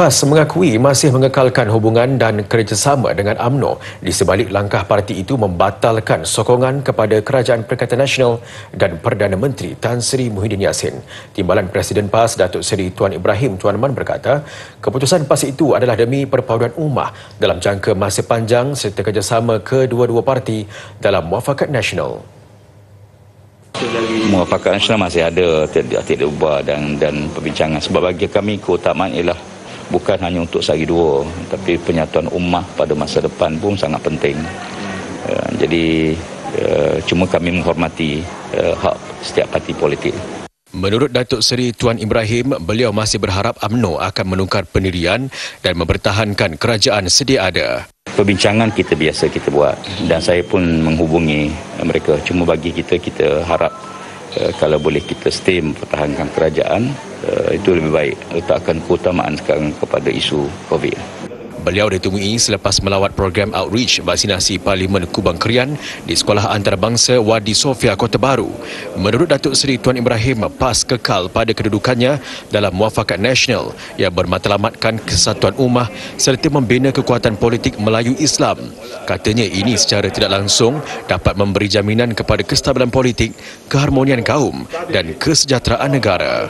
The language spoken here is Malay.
PAS mengakui masih mengekalkan hubungan dan kerjasama dengan AMNO di sebalik langkah parti itu membatalkan sokongan kepada Kerajaan Perikatan Nasional dan Perdana Menteri Tan Sri Muhyiddin Yassin. Timbalan Presiden PAS Datuk Seri Tuan Ibrahim Tuan Man berkata, keputusan PAS itu adalah demi perpaduan ummah dalam jangka masa panjang serta kerjasama kedua-dua parti dalam muafakat nasional. Muafakat nasional masih ada tidak tidak ubah dan dan perbincangan sebab bagi kami keutamaan ialah bukan hanya untuk sehari dua tapi penyatuan ummah pada masa depan pun sangat penting uh, jadi uh, cuma kami menghormati uh, hak setiap parti politik Menurut Datuk Seri Tuan Ibrahim, beliau masih berharap AMNO akan menukar pendirian dan mempertahankan kerajaan sedia ada. Perbincangan kita biasa kita buat dan saya pun menghubungi mereka. Cuma bagi kita, kita harap kalau boleh kita stay mempertahankan kerajaan uh, itu lebih baik letakkan keutamaan sekarang kepada isu COVID. Beliau ditemui selepas melawat program outreach vaksinasi Parlimen Kubang Krian di Sekolah Antarabangsa Wadi Sofia, Kota Baru. Menurut Datuk Seri Tuan Ibrahim, PAS kekal pada kedudukannya dalam muafakat nasional yang bermatlamatkan kesatuan ummah serta membina kekuatan politik Melayu Islam. Katanya ini secara tidak langsung dapat memberi jaminan kepada kestabilan politik, keharmonian kaum dan kesejahteraan negara.